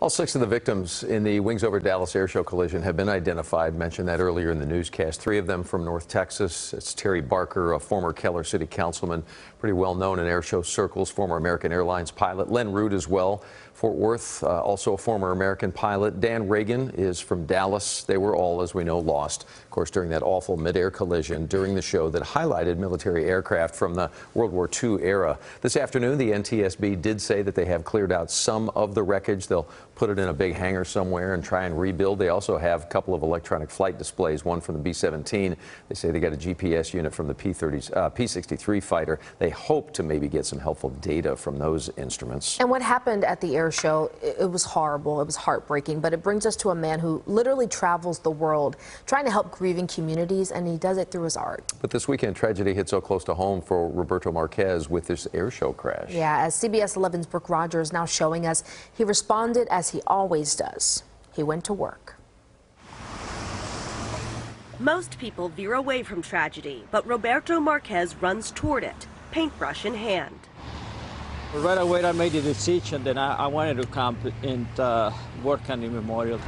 All six of the victims in the Wings Over Dallas airshow collision have been identified. Mentioned that earlier in the newscast. Three of them from North Texas. It's Terry Barker, a former Keller City councilman, pretty well known in airshow circles, former American Airlines pilot. Len Root as well, Fort Worth, uh, also a former American pilot. Dan Ragan is from Dallas. They were all, as we know, lost, of course, during that awful midair collision during the show that highlighted military aircraft from the World War II era. This afternoon, the NTSB did say that they have cleared out some of the wreckage. They'll put it in a big hangar somewhere and try and rebuild. They also have a couple of electronic flight displays, one from the B-17. They say they got a GPS unit from the P-30, uh, P-63 fighter. They hope to maybe get some helpful data from those instruments. And what happened at the air show, it, it was horrible. It was heartbreaking, but it brings us to a man who literally travels the world trying to help grieving communities, and he does it through his art. But this weekend, tragedy hit so close to home for Roberto Marquez with this air show crash. Yeah, as CBS 11's Brooke Rogers now showing us, he responded as he always does. He went to work. Most people veer away from tragedy, but Roberto Marquez runs toward it, paintbrush in hand. Right away, I made the decision that I, I wanted to come and uh, work on the memorial.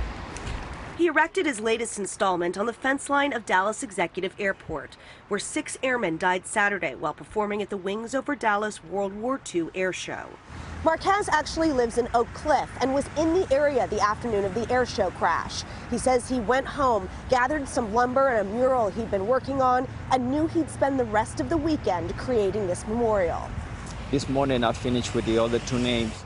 He erected his latest installment on the fence line of Dallas Executive Airport, where six airmen died Saturday while performing at the Wings Over Dallas World War II air show. Marquez actually lives in Oak Cliff and was in the area the afternoon of the air show crash. He says he went home, gathered some lumber and a mural he'd been working on, and knew he'd spend the rest of the weekend creating this memorial. This morning I finished with the other two names.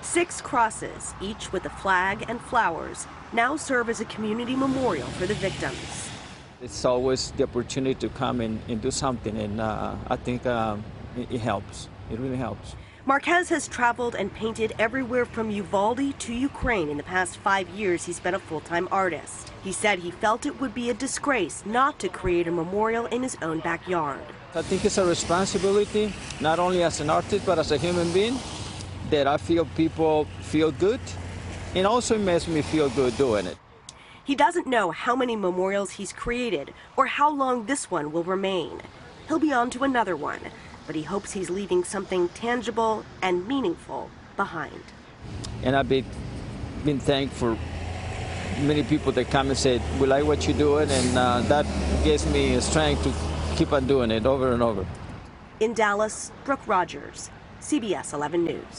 Six crosses, each with a flag and flowers, now serve as a community memorial for the victims. It's always the opportunity to come and, and do something, and uh, I think um, it, it helps. It really helps. Marquez has traveled and painted everywhere from Uvalde to Ukraine in the past five years he's been a full-time artist. He said he felt it would be a disgrace not to create a memorial in his own backyard. I think it's a responsibility, not only as an artist, but as a human being, that I feel people feel good, and also it makes me feel good doing it. He doesn't know how many memorials he's created or how long this one will remain. He'll be on to another one, but he hopes he's leaving something tangible and meaningful behind. And I've been, been thankful for many people that come and say, we like what you're doing, and uh, that gives me strength to keep on doing it over and over. In Dallas, Brooke Rogers, CBS 11 News.